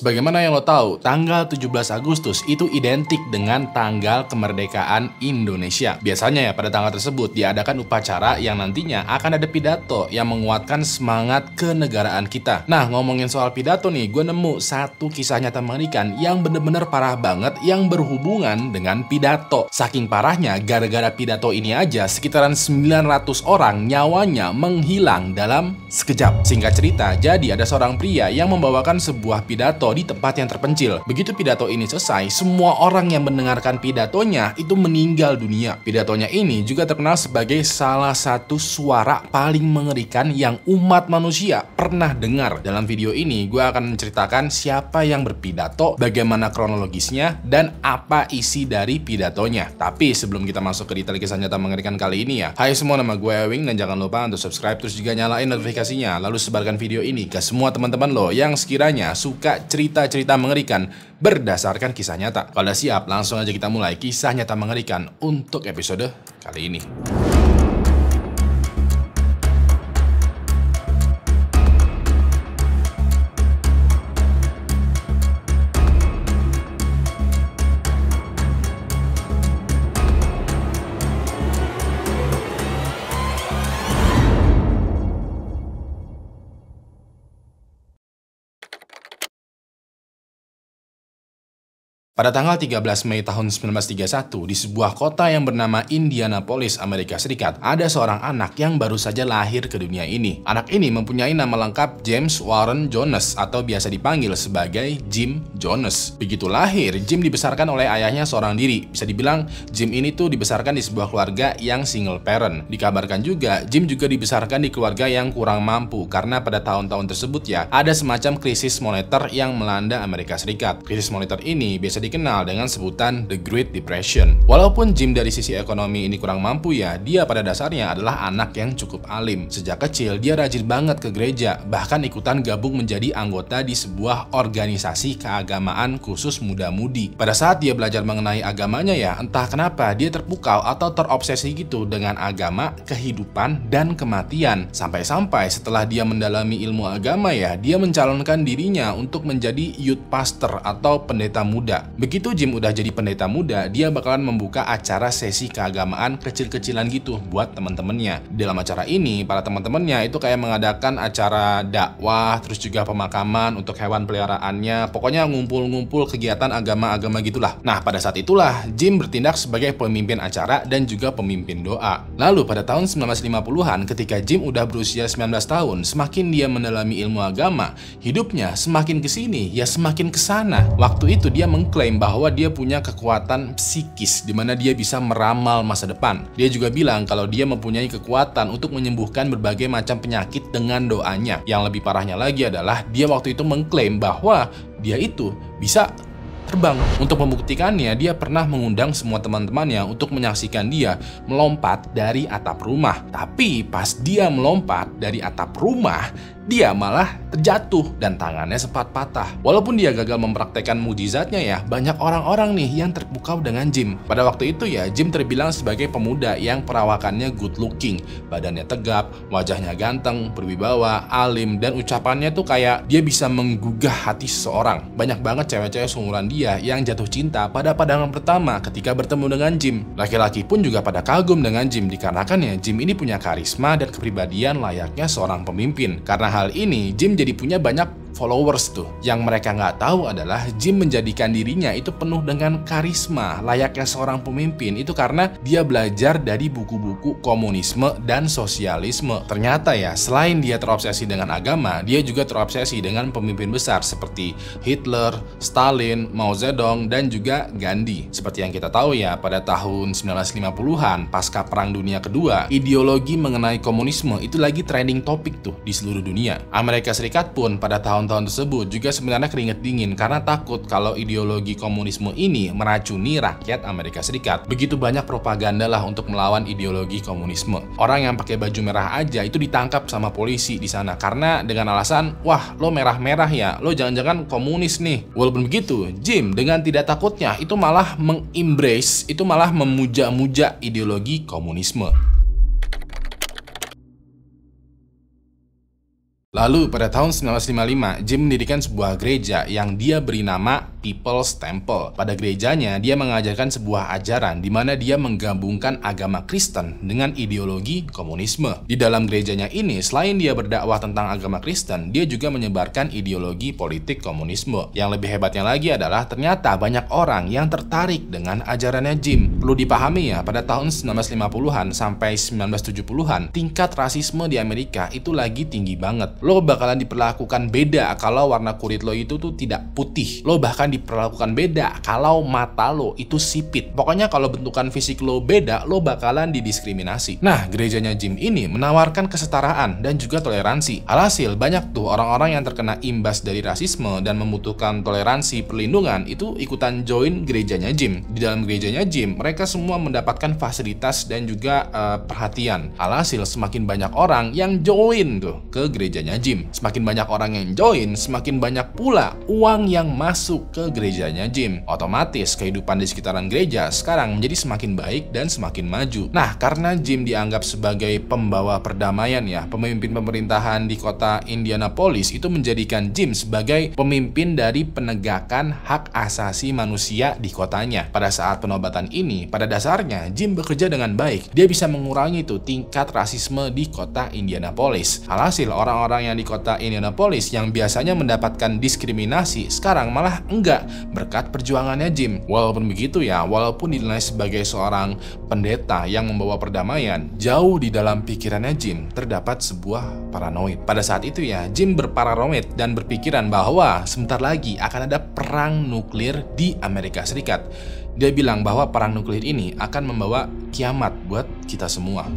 Sebagaimana yang lo tahu, tanggal 17 Agustus itu identik dengan tanggal kemerdekaan Indonesia. Biasanya ya pada tanggal tersebut diadakan upacara yang nantinya akan ada pidato yang menguatkan semangat kenegaraan kita. Nah, ngomongin soal pidato nih, gue nemu satu kisah nyata mengerikan yang bener-bener parah banget yang berhubungan dengan pidato. Saking parahnya, gara-gara pidato ini aja sekitaran 900 orang nyawanya menghilang dalam sekejap. Singkat cerita, jadi ada seorang pria yang membawakan sebuah pidato di tempat yang terpencil. Begitu pidato ini selesai, semua orang yang mendengarkan pidatonya itu meninggal dunia. Pidatonya ini juga terkenal sebagai salah satu suara paling mengerikan yang umat manusia pernah dengar. Dalam video ini, gue akan menceritakan siapa yang berpidato, bagaimana kronologisnya, dan apa isi dari pidatonya. Tapi sebelum kita masuk ke detail kisah nyata mengerikan kali ini ya, hai semua nama gue Ewing dan jangan lupa untuk subscribe terus juga nyalain notifikasinya, lalu sebarkan video ini ke semua teman-teman lo yang sekiranya suka cerita-cerita mengerikan berdasarkan kisah nyata. Kalau siap, langsung aja kita mulai kisah nyata mengerikan untuk episode kali ini. Pada tanggal 13 Mei tahun 1931, di sebuah kota yang bernama Indianapolis, Amerika Serikat, ada seorang anak yang baru saja lahir ke dunia ini. Anak ini mempunyai nama lengkap James Warren Jonas atau biasa dipanggil sebagai Jim Jonas. Begitu lahir, Jim dibesarkan oleh ayahnya seorang diri. Bisa dibilang, Jim ini tuh dibesarkan di sebuah keluarga yang single parent. Dikabarkan juga, Jim juga dibesarkan di keluarga yang kurang mampu karena pada tahun-tahun tersebut ya, ada semacam krisis moneter yang melanda Amerika Serikat. Krisis moneter ini biasa di dikenal dengan sebutan The Great Depression. Walaupun Jim dari sisi ekonomi ini kurang mampu ya, dia pada dasarnya adalah anak yang cukup alim. Sejak kecil, dia rajin banget ke gereja, bahkan ikutan gabung menjadi anggota di sebuah organisasi keagamaan khusus muda-mudi. Pada saat dia belajar mengenai agamanya ya, entah kenapa dia terpukau atau terobsesi gitu dengan agama, kehidupan, dan kematian. Sampai-sampai setelah dia mendalami ilmu agama ya, dia mencalonkan dirinya untuk menjadi youth pastor atau pendeta muda. Begitu Jim udah jadi pendeta muda, dia bakalan membuka acara sesi keagamaan kecil-kecilan gitu buat temen-temennya. Dalam acara ini, para temen-temennya itu kayak mengadakan acara dakwah, terus juga pemakaman untuk hewan peliharaannya, pokoknya ngumpul-ngumpul kegiatan agama-agama gitulah. Nah, pada saat itulah Jim bertindak sebagai pemimpin acara dan juga pemimpin doa. Lalu pada tahun 1950-an ketika Jim udah berusia 19 tahun, semakin dia mendalami ilmu agama, hidupnya semakin ke sini ya semakin ke sana. Waktu itu dia mengklaim mengklaim bahwa dia punya kekuatan psikis di mana dia bisa meramal masa depan. Dia juga bilang kalau dia mempunyai kekuatan untuk menyembuhkan berbagai macam penyakit dengan doanya. Yang lebih parahnya lagi adalah dia waktu itu mengklaim bahwa dia itu bisa terbang. Untuk membuktikannya, dia pernah mengundang semua teman-temannya untuk menyaksikan dia melompat dari atap rumah. Tapi pas dia melompat dari atap rumah, dia malah terjatuh dan tangannya sempat patah. Walaupun dia gagal mempraktekkan mujizatnya ya, banyak orang-orang nih yang terpukau dengan Jim. Pada waktu itu ya, Jim terbilang sebagai pemuda yang perawakannya good looking, badannya tegap, wajahnya ganteng, berwibawa, alim, dan ucapannya tuh kayak dia bisa menggugah hati seseorang. Banyak banget cewek-cewek seumuran dia yang jatuh cinta pada pandangan pertama ketika bertemu dengan Jim. Laki-laki pun juga pada kagum dengan Jim dikarenakan ya Jim ini punya karisma dan kepribadian layaknya seorang pemimpin. Karena hal ini, Jim jadi punya banyak followers tuh. Yang mereka nggak tahu adalah Jim menjadikan dirinya itu penuh dengan karisma layaknya seorang pemimpin itu karena dia belajar dari buku-buku komunisme dan sosialisme. Ternyata ya selain dia terobsesi dengan agama, dia juga terobsesi dengan pemimpin besar seperti Hitler, Stalin, Mao Zedong, dan juga Gandhi. Seperti yang kita tahu ya, pada tahun 1950-an pasca Perang Dunia Kedua, ideologi mengenai komunisme itu lagi trending topik tuh di seluruh dunia. Amerika Serikat pun pada tahun tahun-tahun tersebut juga sebenarnya keringet dingin karena takut kalau ideologi komunisme ini meracuni rakyat Amerika Serikat. Begitu banyak propaganda lah untuk melawan ideologi komunisme. Orang yang pakai baju merah aja itu ditangkap sama polisi di sana karena dengan alasan, wah lo merah-merah ya, lo jangan-jangan komunis nih. Walaupun begitu, Jim dengan tidak takutnya itu malah mengembrace, itu malah memuja-muja ideologi komunisme. Lalu pada tahun 1955, Jim mendirikan sebuah gereja yang dia beri nama People's Temple. Pada gerejanya, dia mengajarkan sebuah ajaran di mana dia menggabungkan agama Kristen dengan ideologi komunisme. Di dalam gerejanya ini, selain dia berdakwah tentang agama Kristen, dia juga menyebarkan ideologi politik komunisme. Yang lebih hebatnya lagi adalah ternyata banyak orang yang tertarik dengan ajarannya Jim. Perlu dipahami ya, pada tahun 1950-an sampai 1970-an, tingkat rasisme di Amerika itu lagi tinggi banget lo bakalan diperlakukan beda kalau warna kulit lo itu tuh tidak putih. Lo bahkan diperlakukan beda kalau mata lo itu sipit. Pokoknya kalau bentukan fisik lo beda, lo bakalan didiskriminasi. Nah, gerejanya Jim ini menawarkan kesetaraan dan juga toleransi. Alhasil, banyak tuh orang-orang yang terkena imbas dari rasisme dan membutuhkan toleransi perlindungan itu ikutan join gerejanya Jim. Di dalam gerejanya Jim, mereka semua mendapatkan fasilitas dan juga uh, perhatian. Alhasil, semakin banyak orang yang join tuh ke gerejanya Jim. Semakin banyak orang yang join, semakin banyak pula uang yang masuk ke gerejanya Jim. Otomatis kehidupan di sekitaran gereja sekarang menjadi semakin baik dan semakin maju. Nah, karena Jim dianggap sebagai pembawa perdamaian ya, pemimpin pemerintahan di kota Indianapolis itu menjadikan Jim sebagai pemimpin dari penegakan hak asasi manusia di kotanya. Pada saat penobatan ini, pada dasarnya Jim bekerja dengan baik. Dia bisa mengurangi itu tingkat rasisme di kota Indianapolis. Alhasil orang-orang orang yang di kota Indianapolis yang biasanya mendapatkan diskriminasi sekarang malah enggak berkat perjuangannya Jim. Walaupun begitu ya, walaupun dinilai sebagai seorang pendeta yang membawa perdamaian, jauh di dalam pikirannya Jim terdapat sebuah paranoid. Pada saat itu ya, Jim berparanoid dan berpikiran bahwa sebentar lagi akan ada perang nuklir di Amerika Serikat. Dia bilang bahwa perang nuklir ini akan membawa kiamat buat kita semua.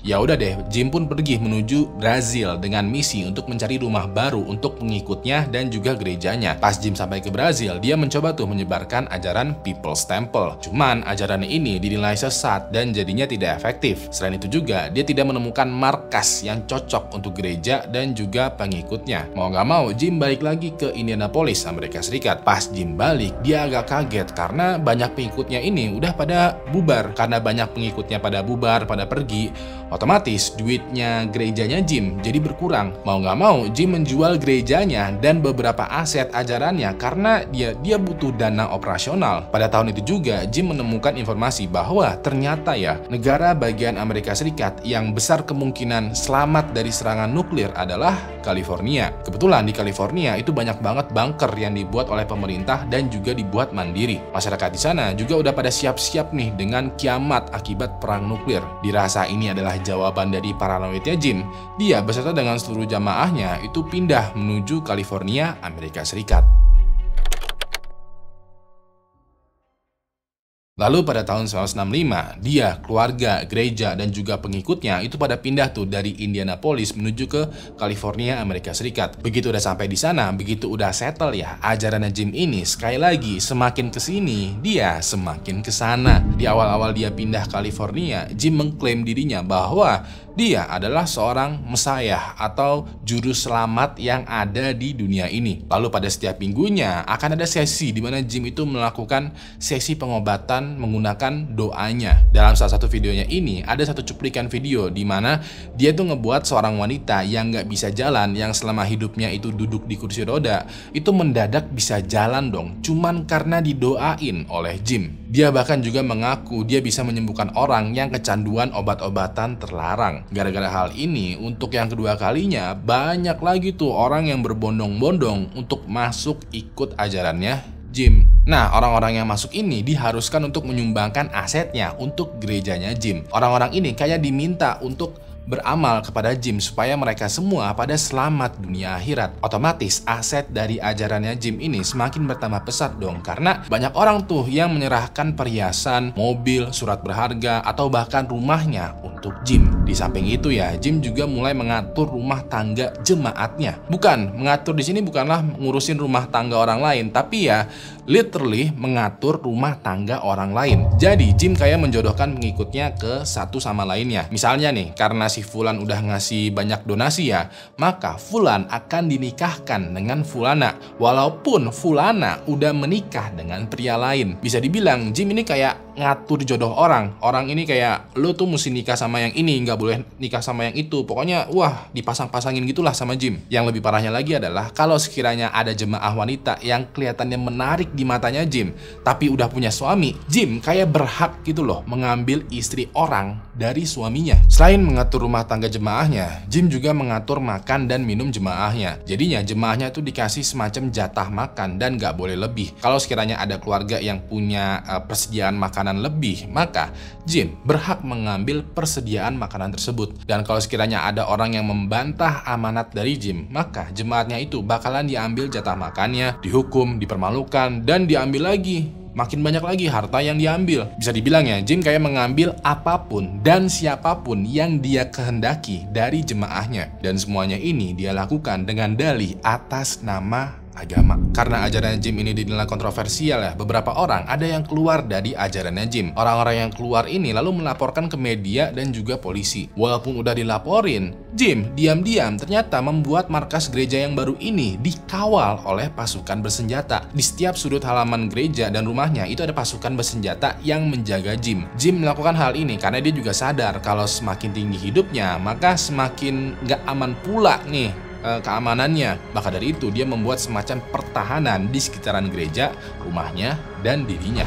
Ya udah deh, Jim pun pergi menuju Brazil dengan misi untuk mencari rumah baru untuk pengikutnya dan juga gerejanya. Pas Jim sampai ke Brazil, dia mencoba tuh menyebarkan ajaran People's Temple. Cuman ajaran ini dinilai sesat dan jadinya tidak efektif. Selain itu juga, dia tidak menemukan markas yang cocok untuk gereja dan juga pengikutnya. Mau nggak mau, Jim balik lagi ke Indianapolis, Amerika Serikat. Pas Jim balik, dia agak kaget karena banyak pengikutnya ini udah pada bubar. Karena banyak pengikutnya pada bubar, pada pergi, Otomatis duitnya gerejanya Jim jadi berkurang. Mau nggak mau, Jim menjual gerejanya dan beberapa aset ajarannya karena dia dia butuh dana operasional. Pada tahun itu juga, Jim menemukan informasi bahwa ternyata ya negara bagian Amerika Serikat yang besar kemungkinan selamat dari serangan nuklir adalah California. Kebetulan di California itu banyak banget bunker yang dibuat oleh pemerintah dan juga dibuat mandiri. Masyarakat di sana juga udah pada siap-siap nih dengan kiamat akibat perang nuklir. Dirasa ini adalah jawaban dari paranoidnya Jim, dia beserta dengan seluruh jamaahnya itu pindah menuju California, Amerika Serikat. Lalu pada tahun 1965, dia, keluarga, gereja, dan juga pengikutnya itu pada pindah tuh dari Indianapolis menuju ke California, Amerika Serikat. Begitu udah sampai di sana, begitu udah settle ya, ajarannya Jim ini sekali lagi semakin ke sini, dia semakin ke sana. Di awal-awal dia pindah California, Jim mengklaim dirinya bahwa dia adalah seorang mesayah atau juru selamat yang ada di dunia ini. Lalu pada setiap minggunya akan ada sesi di mana Jim itu melakukan sesi pengobatan menggunakan doanya. Dalam salah satu videonya ini ada satu cuplikan video di mana dia tuh ngebuat seorang wanita yang nggak bisa jalan, yang selama hidupnya itu duduk di kursi roda, itu mendadak bisa jalan dong, cuman karena didoain oleh Jim. Dia bahkan juga mengaku dia bisa menyembuhkan orang yang kecanduan obat-obatan terlarang. Gara-gara hal ini, untuk yang kedua kalinya, banyak lagi tuh orang yang berbondong-bondong untuk masuk ikut ajarannya Jim. Nah, orang-orang yang masuk ini diharuskan untuk menyumbangkan asetnya untuk gerejanya Jim. Orang-orang ini kayak diminta untuk beramal kepada Jim supaya mereka semua pada selamat dunia akhirat. Otomatis aset dari ajarannya Jim ini semakin bertambah pesat dong karena banyak orang tuh yang menyerahkan perhiasan, mobil, surat berharga atau bahkan rumahnya untuk Jim. Di samping itu ya, Jim juga mulai mengatur rumah tangga jemaatnya. Bukan, mengatur di sini bukanlah ngurusin rumah tangga orang lain, tapi ya literally mengatur rumah tangga orang lain. Jadi Jim kayak menjodohkan pengikutnya ke satu sama lainnya. Misalnya nih, karena si Fulan udah ngasih banyak donasi ya, maka Fulan akan dinikahkan dengan Fulana. Walaupun Fulana udah menikah dengan pria lain. Bisa dibilang Jim ini kayak ngatur jodoh orang. Orang ini kayak lu tuh mesti nikah sama yang ini, nggak boleh nikah sama yang itu. Pokoknya wah dipasang-pasangin gitulah sama Jim. Yang lebih parahnya lagi adalah kalau sekiranya ada jemaah wanita yang kelihatannya menarik di matanya Jim, tapi udah punya suami, Jim kayak berhak gitu loh mengambil istri orang dari suaminya. Selain mengatur rumah tangga jemaahnya, Jim juga mengatur makan dan minum jemaahnya. Jadinya jemaahnya itu dikasih semacam jatah makan dan nggak boleh lebih. Kalau sekiranya ada keluarga yang punya uh, persediaan makanan lebih, maka Jim berhak mengambil persediaan makanan tersebut. Dan kalau sekiranya ada orang yang membantah amanat dari Jim, maka jemaatnya itu bakalan diambil jatah makannya, dihukum, dipermalukan, dan diambil lagi makin banyak lagi harta yang diambil. Bisa dibilang ya, Jim kayak mengambil apa pun dan siapa pun yang dia kehendaki dari jemaahnya. Dan semuanya ini dia lakukan dengan dalih atas nama agama. Karena ajaran Jim ini dinilai kontroversial ya, beberapa orang ada yang keluar dari ajarannya Jim. Orang-orang yang keluar ini lalu melaporkan ke media dan juga polisi. Walaupun udah dilaporin, Jim diam-diam ternyata membuat markas gereja yang baru ini dikawal oleh pasukan bersenjata. Di setiap sudut halaman gereja dan rumahnya itu ada pasukan bersenjata yang menjaga Jim. Jim melakukan hal ini karena dia juga sadar kalau semakin tinggi hidupnya, maka semakin nggak aman pula nih Eh, keamanannya. Maka dari itu dia membuat semacam pertahanan di sekitaran gereja, rumahnya, dan dirinya.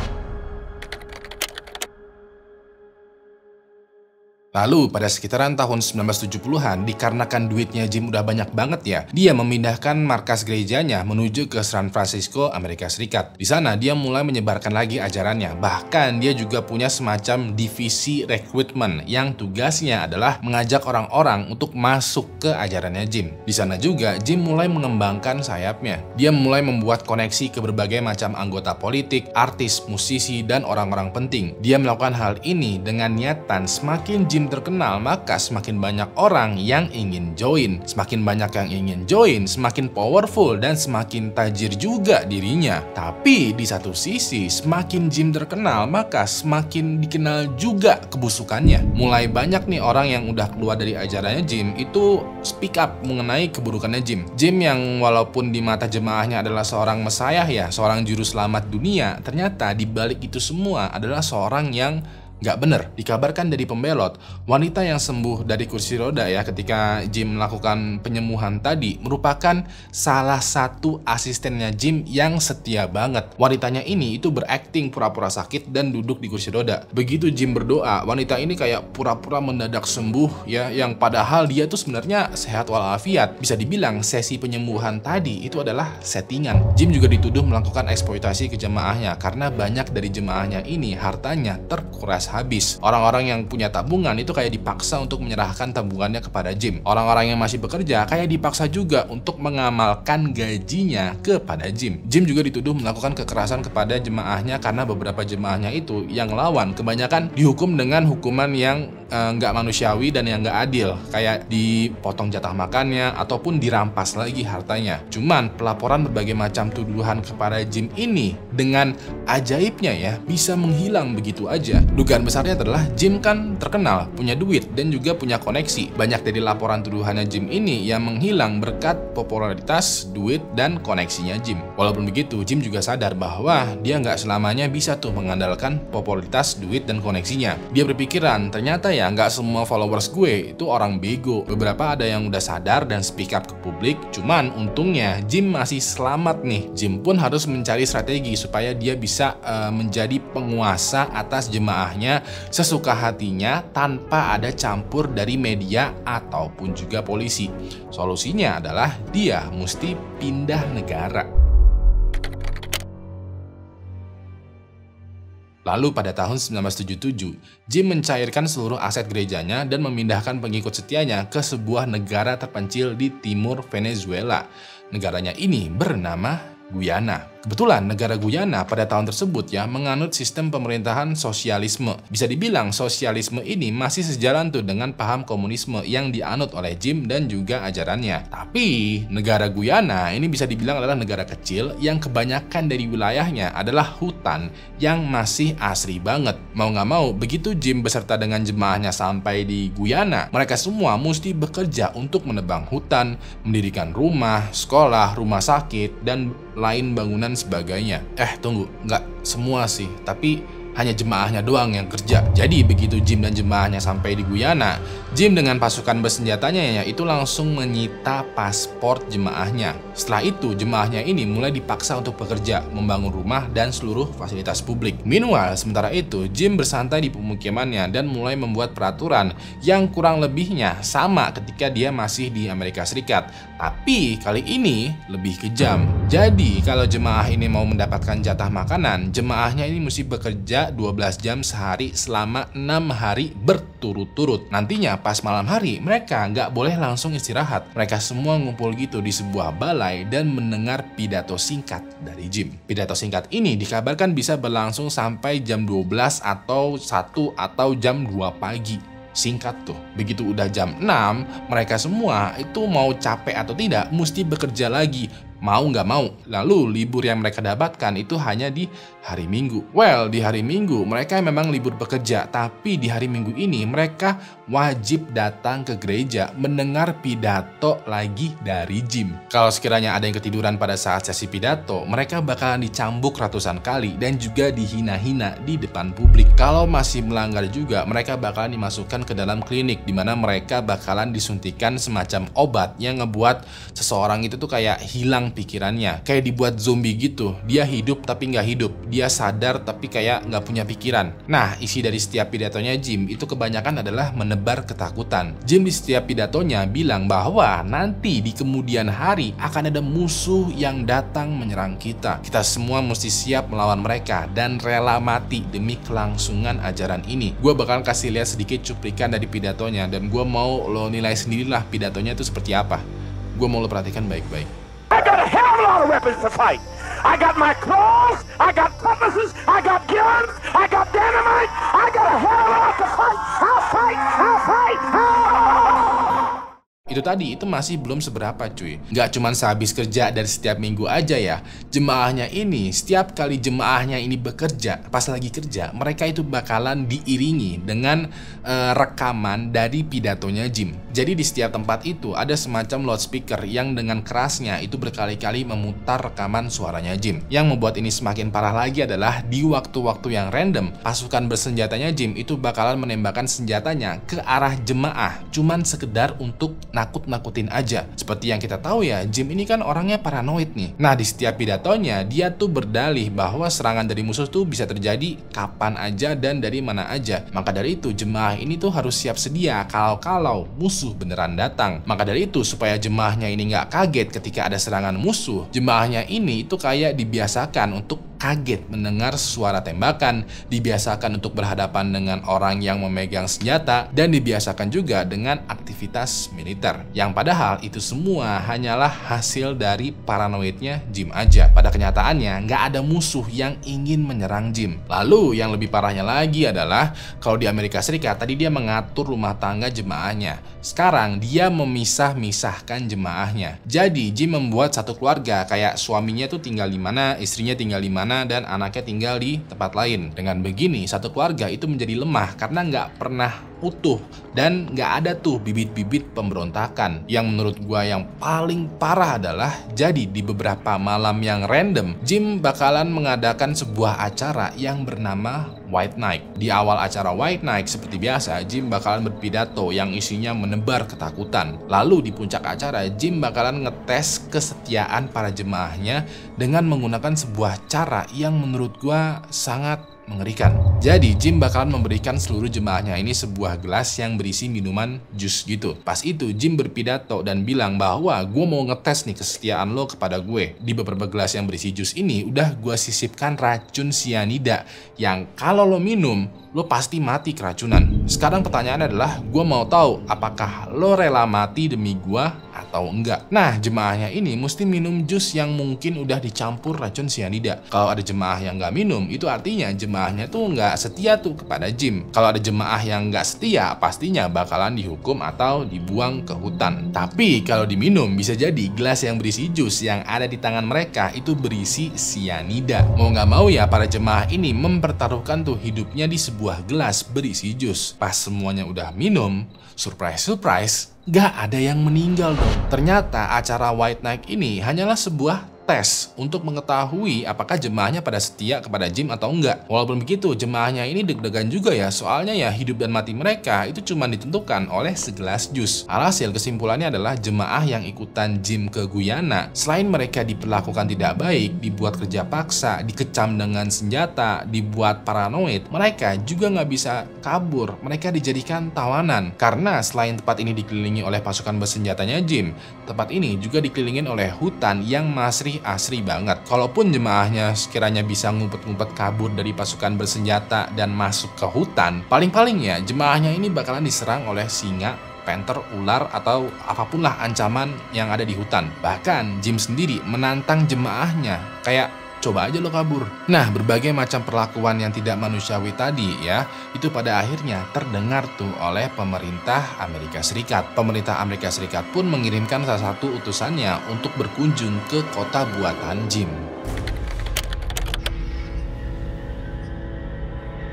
Lalu pada sekitaran tahun 1970-an dikarenakan duitnya Jim udah banyak banget ya, dia memindahkan markas gerejanya menuju ke San Francisco, Amerika Serikat. Di sana dia mulai menyebarkan lagi ajarannya. Bahkan dia juga punya semacam divisi rekrutmen yang tugasnya adalah mengajak orang-orang untuk masuk ke ajarannya Jim. Di sana juga Jim mulai mengembangkan sayapnya. Dia mulai membuat koneksi ke berbagai macam anggota politik, artis, musisi, dan orang-orang penting. Dia melakukan hal ini dengan niatan semakin Jim semakin terkenal, maka semakin banyak orang yang ingin join. Semakin banyak yang ingin join, semakin powerful dan semakin tajir juga dirinya. Tapi di satu sisi, semakin Jim terkenal, maka semakin dikenal juga kebusukannya. Mulai banyak nih orang yang udah keluar dari ajarannya Jim itu speak up mengenai keburukannya Jim. Jim yang walaupun di mata jemaahnya adalah seorang mesayah ya, seorang juru selamat dunia, ternyata di balik itu semua adalah seorang yang Gak bener, dikabarkan dari pembelot, wanita yang sembuh dari kursi roda ya ketika Jim melakukan penyembuhan tadi merupakan salah satu asistennya Jim yang setia banget. Wanitanya ini itu berakting pura-pura sakit dan duduk di kursi roda. Begitu Jim berdoa, wanita ini kayak pura-pura mendadak sembuh ya, yang padahal dia tuh sebenarnya sehat walafiat. Bisa dibilang sesi penyembuhan tadi itu adalah settingan. Jim juga dituduh melakukan eksploitasi ke jemaahnya karena banyak dari jemaahnya ini hartanya terkuras habis. Orang-orang yang punya tabungan itu kayak dipaksa untuk menyerahkan tabungannya kepada Jim. Orang-orang yang masih bekerja kayak dipaksa juga untuk mengamalkan gajinya kepada Jim. Jim juga dituduh melakukan kekerasan kepada jemaahnya karena beberapa jemaahnya itu yang lawan kebanyakan dihukum dengan hukuman yang eh, nggak uh, manusiawi dan yang nggak adil kayak dipotong jatah makannya ataupun dirampas lagi hartanya. Cuman pelaporan berbagai macam tuduhan kepada Jim ini dengan ajaibnya ya bisa menghilang begitu aja. Dugaan besarnya adalah Jim kan terkenal, punya duit, dan juga punya koneksi. Banyak dari laporan tuduhannya Jim ini yang menghilang berkat popularitas, duit, dan koneksinya Jim. Walaupun begitu, Jim juga sadar bahwa dia nggak selamanya bisa tuh mengandalkan popularitas, duit, dan koneksinya. Dia berpikiran, ternyata ya nggak semua followers gue itu orang bego. Beberapa ada yang udah sadar dan speak up ke publik, cuman untungnya Jim masih selamat nih. Jim pun harus mencari strategi supaya dia bisa uh, menjadi penguasa atas jemaahnya sesuka hatinya tanpa ada campur dari media ataupun juga polisi. Solusinya adalah dia mesti pindah negara. Lalu pada tahun 1977, Jim mencairkan seluruh aset gerejanya dan memindahkan pengikut setianya ke sebuah negara terpencil di timur Venezuela. Negaranya ini bernama Guyana. Kebetulan negara Guyana pada tahun tersebut ya menganut sistem pemerintahan sosialisme. Bisa dibilang sosialisme ini masih sejalan tuh dengan paham komunisme yang dianut oleh Jim dan juga ajarannya. Tapi negara Guyana ini bisa dibilang adalah negara kecil yang kebanyakan dari wilayahnya adalah hutan yang masih asri banget. Mau nggak mau, begitu Jim beserta dengan jemaahnya sampai di Guyana, mereka semua mesti bekerja untuk menebang hutan, mendirikan rumah, sekolah, rumah sakit, dan lain bangunan sebagainya. Eh tunggu, nggak semua sih, tapi hanya jemaahnya doang yang kerja. Jadi begitu Jim dan jemaahnya sampai di Guyana, Jim dengan pasukan bersenjatanya ya itu langsung menyita paspor jemaahnya. Setelah itu jemaahnya ini mulai dipaksa untuk bekerja, membangun rumah dan seluruh fasilitas publik. Meanwhile, sementara itu Jim bersantai di pemukimannya dan mulai membuat peraturan yang kurang lebihnya sama ketika dia masih di Amerika Serikat. Tapi kali ini lebih kejam. Jadi kalau jemaah ini mau mendapatkan jatah makanan, jemaahnya ini mesti bekerja 12 jam sehari selama 6 hari berturut-turut. Nantinya pas malam hari mereka nggak boleh langsung istirahat. Mereka semua ngumpul gitu di sebuah balai dan mendengar pidato singkat dari Jim. Pidato singkat ini dikabarkan bisa berlangsung sampai jam 12 atau 1 atau jam 2 pagi singkat tuh. Begitu udah jam 6, mereka semua itu mau capek atau tidak mesti bekerja lagi mau nggak mau. Lalu libur yang mereka dapatkan itu hanya di hari Minggu. Well, di hari Minggu mereka memang libur bekerja, tapi di hari Minggu ini mereka wajib datang ke gereja mendengar pidato lagi dari Jim. Kalau sekiranya ada yang ketiduran pada saat sesi pidato, mereka bakalan dicambuk ratusan kali dan juga dihina-hina di depan publik. Kalau masih melanggar juga, mereka bakalan dimasukkan ke dalam klinik di mana mereka bakalan disuntikan semacam obat yang ngebuat seseorang itu tuh kayak hilang pikirannya. Kayak dibuat zombie gitu. Dia hidup tapi nggak hidup. Dia sadar tapi kayak nggak punya pikiran. Nah, isi dari setiap pidatonya Jim itu kebanyakan adalah menebar ketakutan. Jim di setiap pidatonya bilang bahwa nanti di kemudian hari akan ada musuh yang datang menyerang kita. Kita semua mesti siap melawan mereka dan rela mati demi kelangsungan ajaran ini. Gue bakal kasih lihat sedikit cuplikan dari pidatonya dan gue mau lo nilai sendirilah pidatonya itu seperti apa. Gue mau lo perhatikan baik-baik. I got a hell of a lot of weapons to fight. I got my claws, I got compasses, I got guns, I got dynamite, I got a hell of a lot to fight. I'll fight, I'll fight, I'll... Itu tadi, itu masih belum seberapa cuy. Nggak cuma sehabis kerja dari setiap minggu aja ya. Jemaahnya ini, setiap kali jemaahnya ini bekerja, pas lagi kerja, mereka itu bakalan diiringi dengan uh, rekaman dari pidatonya Jim. Jadi di setiap tempat itu ada semacam loudspeaker yang dengan kerasnya itu berkali-kali memutar rekaman suaranya Jim. Yang membuat ini semakin parah lagi adalah di waktu-waktu yang random, pasukan bersenjatanya Jim itu bakalan menembakkan senjatanya ke arah jemaah, cuman sekedar untuk nakut-nakutin aja. Seperti yang kita tahu ya, Jim ini kan orangnya paranoid nih. Nah, di setiap pidatonya, dia tuh berdalih bahwa serangan dari musuh tuh bisa terjadi kapan aja dan dari mana aja. Maka dari itu, jemaah ini tuh harus siap sedia kalau-kalau musuh beneran datang. Maka dari itu, supaya jemaahnya ini nggak kaget ketika ada serangan musuh, jemaahnya ini itu kayak dibiasakan untuk kaget mendengar suara tembakan, dibiasakan untuk berhadapan dengan orang yang memegang senjata, dan dibiasakan juga dengan aktivitas militer. Yang padahal itu semua hanyalah hasil dari paranoidnya Jim aja. Pada kenyataannya, nggak ada musuh yang ingin menyerang Jim. Lalu yang lebih parahnya lagi adalah kalau di Amerika Serikat tadi dia mengatur rumah tangga jemaahnya. Sekarang dia memisah-misahkan jemaahnya. Jadi Jim membuat satu keluarga kayak suaminya tuh tinggal di mana, istrinya tinggal di mana, dan anaknya tinggal di tempat lain. Dengan begini, satu keluarga itu menjadi lemah karena nggak pernah utuh dan nggak ada tuh bibit-bibit pemberontakan. Yang menurut gua yang paling parah adalah jadi di beberapa malam yang random, Jim bakalan mengadakan sebuah acara yang bernama White Night. Di awal acara White Night seperti biasa, Jim bakalan berpidato yang isinya menebar ketakutan. Lalu di puncak acara, Jim bakalan ngetes kesetiaan para jemaahnya dengan menggunakan sebuah cara yang menurut gua sangat mengerikan. Jadi Jim bakalan memberikan seluruh jemaahnya ini sebuah gelas yang berisi minuman jus gitu. Pas itu Jim berpidato dan bilang bahwa gue mau ngetes nih kesetiaan lo kepada gue. Di beberapa gelas yang berisi jus ini udah gue sisipkan racun sianida yang kalau lo minum lo pasti mati keracunan. Sekarang pertanyaannya adalah gue mau tahu apakah lo rela mati demi gue atau enggak. Nah, jemaahnya ini mesti minum jus yang mungkin udah dicampur racun sianida. Kalau ada jemaah yang nggak minum, itu artinya jemaahnya tuh nggak setia tuh kepada Jim. Kalau ada jemaah yang nggak setia, pastinya bakalan dihukum atau dibuang ke hutan. Tapi kalau diminum, bisa jadi gelas yang berisi jus yang ada di tangan mereka itu berisi sianida. Mau nggak mau ya, para jemaah ini mempertaruhkan tuh hidupnya di sebuah gelas berisi jus. Pas semuanya udah minum, surprise-surprise, Gak ada yang meninggal dong. Ternyata acara White Night ini hanyalah sebuah tes untuk mengetahui apakah jemaahnya pada setia kepada Jim atau enggak. Walaupun begitu, jemaahnya ini deg-degan juga ya, soalnya ya hidup dan mati mereka itu cuma ditentukan oleh segelas jus. Alhasil kesimpulannya adalah jemaah yang ikutan Jim ke Guyana, selain mereka diperlakukan tidak baik, dibuat kerja paksa, dikecam dengan senjata, dibuat paranoid, mereka juga nggak bisa kabur. Mereka dijadikan tawanan karena selain tempat ini dikelilingi oleh pasukan bersenjatanya Jim, tempat ini juga dikelilingi oleh hutan yang masih asri banget. Kalaupun jemaahnya sekiranya bisa ngumpet-ngumpet kabur dari pasukan bersenjata dan masuk ke hutan, paling-paling ya jemaahnya ini bakalan diserang oleh singa panther, ular, atau apa pun lah ancaman yang ada di hutan. Bahkan Jim sendiri menantang jemaahnya, kayak coba aja lo kabur. Nah, berbagai macam perlakuan yang tidak manusiawi tadi ya, itu pada akhirnya terdengar tuh oleh pemerintah Amerika Serikat. Pemerintah Amerika Serikat pun mengirimkan salah satu utusannya untuk berkunjung ke kota buatan Jim.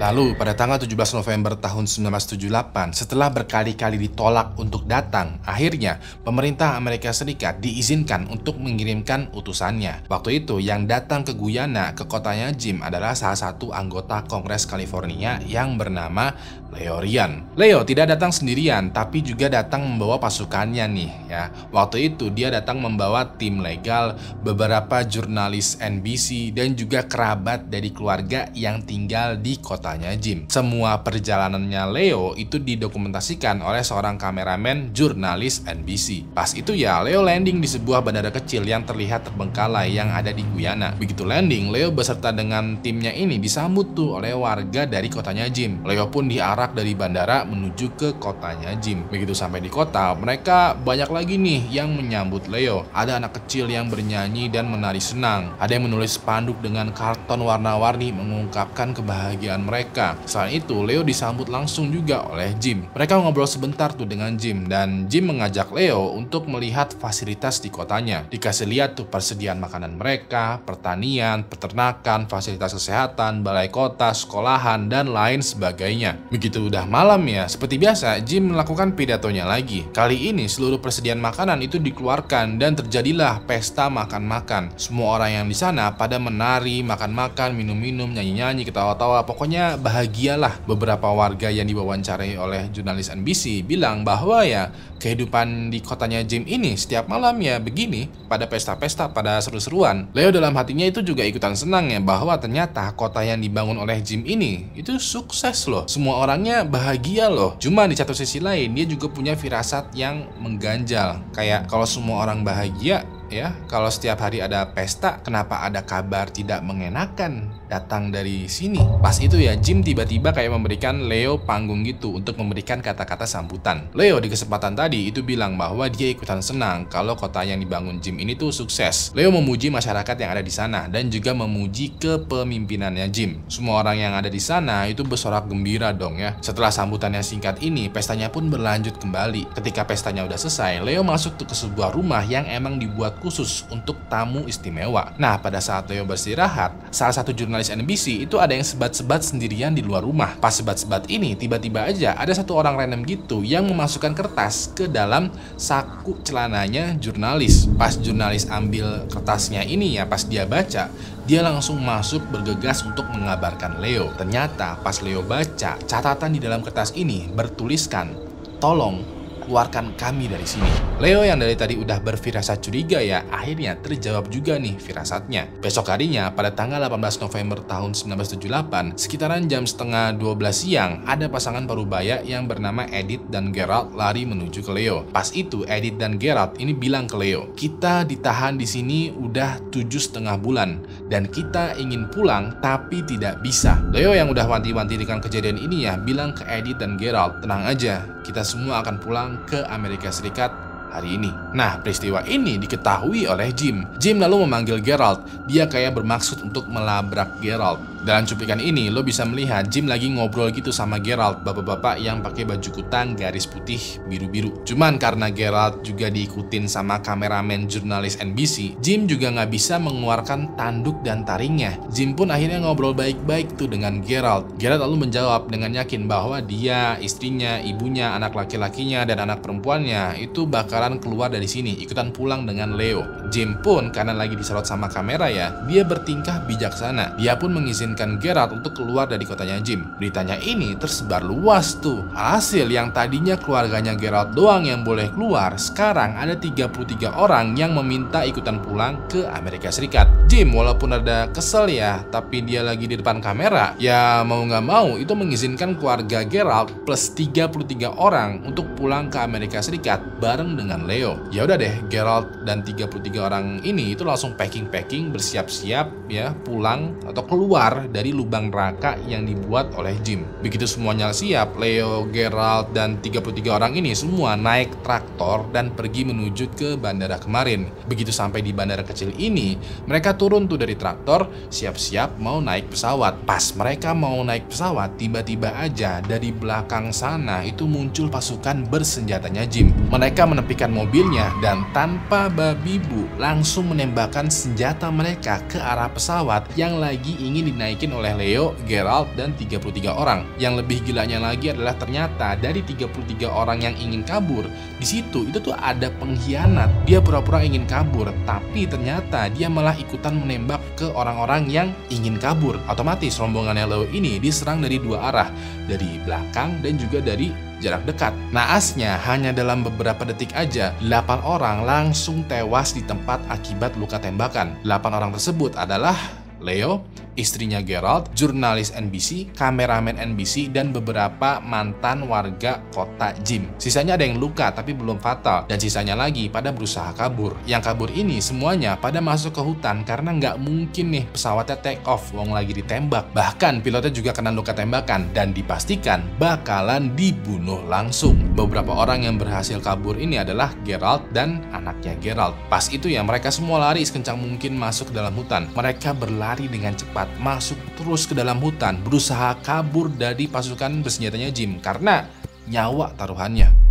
Lalu pada tanggal 17 November tahun 1978, setelah berkali-kali ditolak untuk datang, akhirnya pemerintah Amerika Serikat diizinkan untuk mengirimkan utusannya. Waktu itu yang datang ke Guyana ke kotanya Jim adalah salah satu anggota Kongres California yang bernama Leo Ryan. Leo tidak datang sendirian, tapi juga datang membawa pasukannya nih ya. Waktu itu dia datang membawa tim legal, beberapa jurnalis NBC dan juga kerabat dari keluarga yang tinggal di kota kotanya Jim. Semua perjalanannya Leo itu didokumentasikan oleh seorang kameramen jurnalis NBC. Pas itu ya, Leo landing di sebuah bandara kecil yang terlihat terbengkalai yang ada di Guyana. Begitu landing, Leo beserta dengan timnya ini disambut tuh oleh warga dari kotanya Jim. Leo pun diarak dari bandara menuju ke kotanya Jim. Begitu sampai di kota, mereka banyak lagi nih yang menyambut Leo. Ada anak kecil yang bernyanyi dan menari senang. Ada yang menulis spanduk dengan karton warna-warni mengungkapkan kebahagiaan mereka mereka. Selain itu, Leo disambut langsung juga oleh Jim. Mereka ngobrol sebentar tuh dengan Jim dan Jim mengajak Leo untuk melihat fasilitas di kotanya. Dikasih lihat tuh persediaan makanan mereka, pertanian, peternakan, fasilitas kesehatan, balai kota, sekolahan, dan lain sebagainya. Begitu udah malam ya, seperti biasa Jim melakukan pidatonya lagi. Kali ini seluruh persediaan makanan itu dikeluarkan dan terjadilah pesta makan-makan. Semua orang yang di sana pada menari, makan-makan, minum-minum, nyanyi-nyanyi, ketawa-tawa, pokoknya bahagialah beberapa warga yang diwawancarai oleh jurnalis NBC bilang bahwa ya kehidupan di kotanya Jim ini setiap malam ya begini pada pesta-pesta pada seru-seruan. Leo dalam hatinya itu juga ikutan senang ya bahwa ternyata kota yang dibangun oleh Jim ini itu sukses loh. Semua orangnya bahagia loh. Cuma di satu sisi lain dia juga punya firasat yang mengganjal. Kayak kalau semua orang bahagia ya kalau setiap hari ada pesta kenapa ada kabar tidak mengenakan datang dari sini? Pas itu ya Jim tiba-tiba kayak memberikan Leo panggung gitu untuk memberikan kata-kata sambutan. Leo di kesempatan tadi itu bilang bahwa dia ikutan senang kalau kota yang dibangun Jim ini tuh sukses. Leo memuji masyarakat yang ada di sana dan juga memuji kepemimpinannya Jim. Semua orang yang ada di sana itu bersorak gembira dong ya. Setelah sambutannya singkat ini pestanya pun berlanjut kembali. Ketika pestanya udah selesai Leo masuk tuh ke sebuah rumah yang emang dibuat khusus untuk tamu istimewa. Nah, pada saat Leo beristirahat, salah satu jurnalis NBC itu ada yang sebat-sebat sendirian di luar rumah. Pas sebat-sebat ini, tiba-tiba aja ada satu orang random gitu yang memasukkan kertas ke dalam saku celananya jurnalis. Pas jurnalis ambil kertasnya ini ya, pas dia baca, dia langsung masuk bergegas untuk mengabarkan Leo. Ternyata pas Leo baca, catatan di dalam kertas ini bertuliskan, tolong keluarkan kami dari sini. Leo yang dari tadi udah berfirasat curiga ya, akhirnya terjawab juga nih firasatnya. Besok harinya, pada tanggal 18 November tahun 1978, sekitaran jam setengah 12 siang, ada pasangan parubaya yang bernama Edith dan Gerald lari menuju ke Leo. Pas itu, Edith dan Gerald ini bilang ke Leo, kita ditahan di sini udah tujuh setengah bulan, dan kita ingin pulang tapi tidak bisa. Leo yang udah wanti-wanti dengan kejadian ini ya, bilang ke Edith dan Gerald, tenang aja, kita semua akan pulang ke Amerika Serikat hari ini. Nah, peristiwa ini diketahui oleh Jim. Jim lalu memanggil Gerald. Dia kayak bermaksud untuk melabrak Gerald. Dalam cuplikan ini, lo bisa melihat Jim lagi ngobrol gitu sama Geralt, bapak-bapak yang pakai baju kutang garis putih biru-biru. Cuman karena Geralt juga diikutin sama kameramen jurnalis NBC, Jim juga nggak bisa mengeluarkan tanduk dan taringnya. Jim pun akhirnya ngobrol baik-baik tuh dengan Geralt. Geralt lalu menjawab dengan yakin bahwa dia, istrinya, ibunya, anak laki-lakinya, dan anak perempuannya itu bakalan keluar dari sini, ikutan pulang dengan Leo. Jim pun karena lagi disorot sama kamera ya, dia bertingkah bijaksana. Dia pun mengizinkan mengizinkan Geralt untuk keluar dari kotanya Jim. Beritanya ini tersebar luas tuh. Hasil yang tadinya keluarganya Geralt doang yang boleh keluar, sekarang ada 33 orang yang meminta ikutan pulang ke Amerika Serikat. Jim walaupun ada kesel ya, tapi dia lagi di depan kamera, ya mau nggak mau itu mengizinkan keluarga Geralt plus 33 orang untuk pulang ke Amerika Serikat bareng dengan Leo. Ya udah deh, Geralt dan 33 orang ini itu langsung packing-packing bersiap-siap ya pulang atau keluar dari lubang neraka yang dibuat oleh Jim. Begitu semuanya siap, Leo, Geralt, dan 33 orang ini semua naik traktor dan pergi menuju ke bandara kemarin. Begitu sampai di bandara kecil ini, mereka turun tuh dari traktor, siap-siap mau naik pesawat. Pas mereka mau naik pesawat, tiba-tiba aja dari belakang sana itu muncul pasukan bersenjatanya Jim. Mereka menepikan mobilnya dan tanpa babi bu langsung menembakkan senjata mereka ke arah pesawat yang lagi ingin dinaikkan dinaikin oleh Leo, Geralt, dan 33 orang. Yang lebih gilanya lagi adalah ternyata dari 33 orang yang ingin kabur, di situ itu tuh ada pengkhianat. Dia pura-pura ingin kabur, tapi ternyata dia malah ikutan menembak ke orang-orang yang ingin kabur. Otomatis rombongannya Leo ini diserang dari dua arah, dari belakang dan juga dari jarak dekat. Naasnya, hanya dalam beberapa detik aja, 8 orang langsung tewas di tempat akibat luka tembakan. 8 orang tersebut adalah Leo, istrinya Gerald, jurnalis NBC, kameramen NBC, dan beberapa mantan warga kota Jim. Sisanya ada yang luka tapi belum fatal, dan sisanya lagi pada berusaha kabur. Yang kabur ini semuanya pada masuk ke hutan karena nggak mungkin nih pesawatnya take off wong lagi ditembak. Bahkan pilotnya juga kena luka tembakan dan dipastikan bakalan dibunuh langsung. Beberapa orang yang berhasil kabur ini adalah Gerald dan anaknya Gerald. Pas itu ya mereka semua lari sekencang mungkin masuk ke dalam hutan. Mereka berlari dengan cepat masuk terus ke dalam hutan berusaha kabur dari pasukan bersenjatanya Jim karena nyawa taruhannya.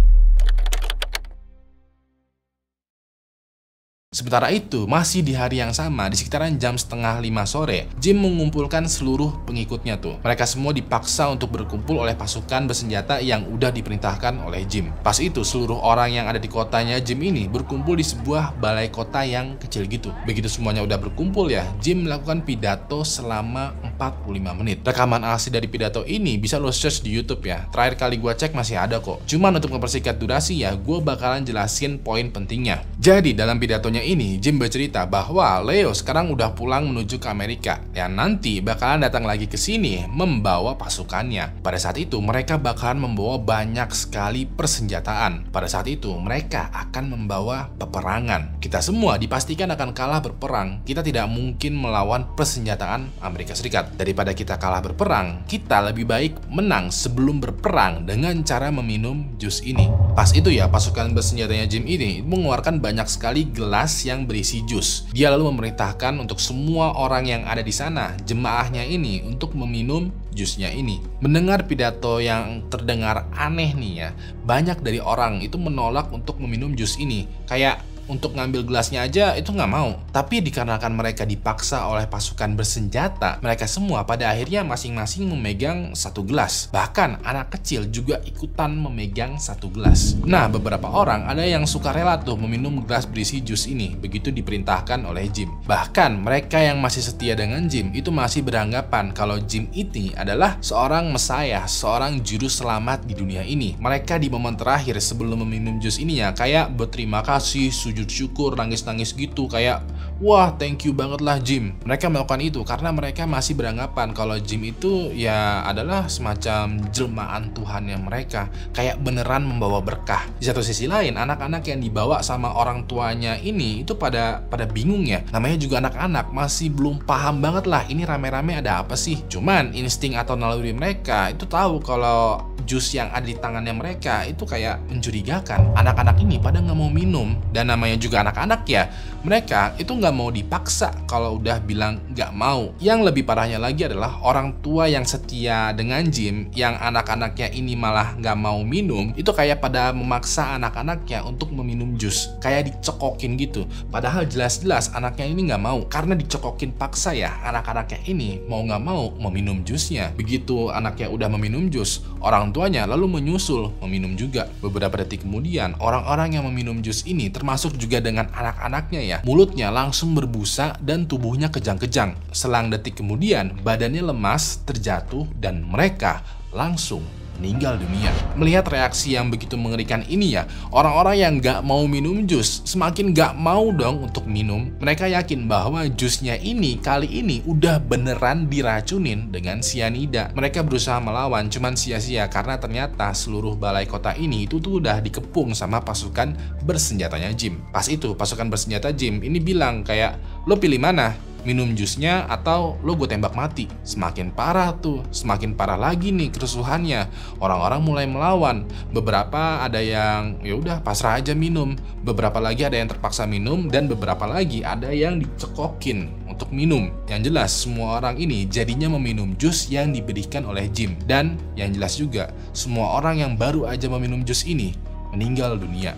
Sementara itu, masih di hari yang sama, di sekitaran jam setengah lima sore, Jim mengumpulkan seluruh pengikutnya tuh. Mereka semua dipaksa untuk berkumpul oleh pasukan bersenjata yang udah diperintahkan oleh Jim. Pas itu, seluruh orang yang ada di kotanya Jim ini berkumpul di sebuah balai kota yang kecil gitu. Begitu semuanya udah berkumpul ya, Jim melakukan pidato selama 45 menit. Rekaman asli dari pidato ini bisa lo search di YouTube ya. Terakhir kali gue cek masih ada kok. Cuman untuk mempersingkat durasi ya, gue bakalan jelasin poin pentingnya. Jadi, dalam pidatonya ini, Jim bercerita bahwa Leo sekarang udah pulang menuju ke Amerika yang nanti bakalan datang lagi ke sini membawa pasukannya. Pada saat itu, mereka bakalan membawa banyak sekali persenjataan. Pada saat itu, mereka akan membawa peperangan. Kita semua dipastikan akan kalah berperang. Kita tidak mungkin melawan persenjataan Amerika Serikat. Daripada kita kalah berperang, kita lebih baik menang sebelum berperang dengan cara meminum jus ini. Pas itu ya, pasukan bersenjatanya Jim ini mengeluarkan banyak sekali gelas yang berisi jus. Dia lalu memerintahkan untuk semua orang yang ada di sana, jemaahnya ini, untuk meminum jusnya ini. Mendengar pidato yang terdengar aneh nih ya, banyak dari orang itu menolak untuk meminum jus ini. Kayak untuk ngambil gelasnya aja itu nggak mau. Tapi dikarenakan mereka dipaksa oleh pasukan bersenjata, mereka semua pada akhirnya masing-masing memegang satu gelas. Bahkan anak kecil juga ikutan memegang satu gelas. Nah, beberapa orang ada yang suka rela tuh meminum gelas berisi jus ini, begitu diperintahkan oleh Jim. Bahkan mereka yang masih setia dengan Jim itu masih beranggapan kalau Jim ini adalah seorang mesayah, seorang juru selamat di dunia ini. Mereka di momen terakhir sebelum meminum jus ini ya kayak berterima kasih, sujud sujud syukur, nangis-nangis gitu. Kayak wah thank you banget lah Jim. Mereka melakukan itu karena mereka masih beranggapan kalau Jim itu ya adalah semacam jelmaan Tuhan yang mereka kayak beneran membawa berkah. Di satu sisi lain anak-anak yang dibawa sama orang tuanya ini itu pada pada bingung ya. Namanya juga anak-anak masih belum paham banget lah ini rame-rame ada apa sih. Cuman insting atau naluri mereka itu tahu kalau jus yang ada di tangannya mereka itu kayak mencurigakan. Anak-anak ini pada nggak mau minum dan namanya juga anak-anak ya. Mereka itu nggak mau dipaksa kalau udah bilang nggak mau. Yang lebih parahnya lagi adalah orang tua yang setia dengan Jim yang anak-anaknya ini malah nggak mau minum itu kayak pada memaksa anak-anaknya untuk meminum jus kayak dicekokin gitu. Padahal jelas-jelas anaknya ini nggak mau karena dicekokin paksa ya anak-anaknya ini mau nggak mau meminum jusnya. Begitu anaknya udah meminum jus, orang tuanya lalu menyusul meminum juga. Beberapa detik kemudian, orang-orang yang meminum jus ini termasuk juga dengan anak-anaknya ya, mulutnya langsung berbusa dan tubuhnya kejang-kejang. Selang detik kemudian, badannya lemas, terjatuh, dan mereka langsung meninggal dunia. Melihat reaksi yang begitu mengerikan ini ya, orang-orang yang gak mau minum jus semakin gak mau dong untuk minum. Mereka yakin bahwa jusnya ini kali ini udah beneran diracunin dengan sianida. Mereka berusaha melawan cuman sia-sia karena ternyata seluruh balai kota ini itu tuh udah dikepung sama pasukan bersenjatanya Jim. Pas itu pasukan bersenjata Jim ini bilang kayak, lo pilih mana? Minum jusnya atau lo gue tembak mati. Semakin parah tuh, semakin parah lagi nih kerusuhannya. Orang-orang mulai melawan. Beberapa ada yang ya udah pasrah aja minum. Beberapa lagi ada yang terpaksa minum dan beberapa lagi ada yang dicekokin untuk minum. Yang jelas semua orang ini jadinya meminum jus yang diberikan oleh Jim. Dan yang jelas juga semua orang yang baru aja meminum jus ini meninggal dunia.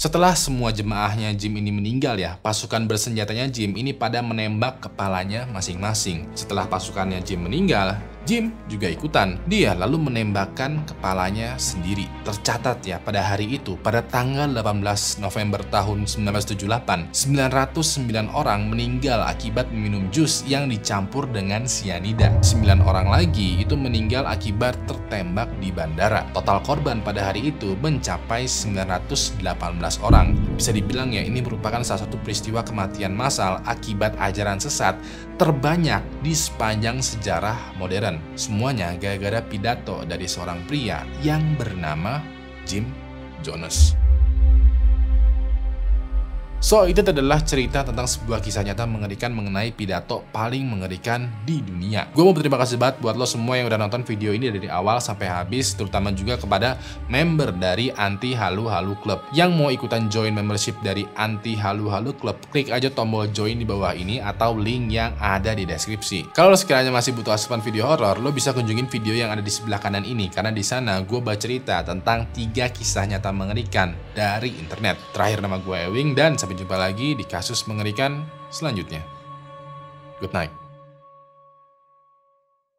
Setelah semua jemaahnya Jim ini meninggal ya, pasukan bersenjatanya Jim ini pada menembak kepalanya masing-masing. Setelah pasukannya Jim meninggal, Jim juga ikutan. Dia lalu menembakkan kepalanya sendiri. Tercatat ya pada hari itu, pada tanggal 18 November tahun 1978, 909 orang meninggal akibat meminum jus yang dicampur dengan sianida. 9 orang lagi itu meninggal akibat tertembak di bandara. Total korban pada hari itu mencapai 918 orang. Bisa dibilang ya ini merupakan salah satu peristiwa kematian massal akibat ajaran sesat terbanyak di sepanjang sejarah modern. Semuanya gara-gara pidato dari seorang pria yang bernama Jim Jonas. So, itu adalah cerita tentang sebuah kisah nyata mengerikan mengenai pidato paling mengerikan di dunia. Gue mau berterima kasih banget buat lo semua yang udah nonton video ini dari awal sampai habis, terutama juga kepada member dari Anti Halu Halu Club. Yang mau ikutan join membership dari Anti Halu Halu Club, klik aja tombol join di bawah ini atau link yang ada di deskripsi. Kalau lo sekiranya masih butuh asupan video horor, lo bisa kunjungin video yang ada di sebelah kanan ini, karena di sana gue bercerita tentang tiga kisah nyata mengerikan dari internet. Terakhir nama gue Ewing dan Sampai jumpa lagi di kasus mengerikan selanjutnya. Good night.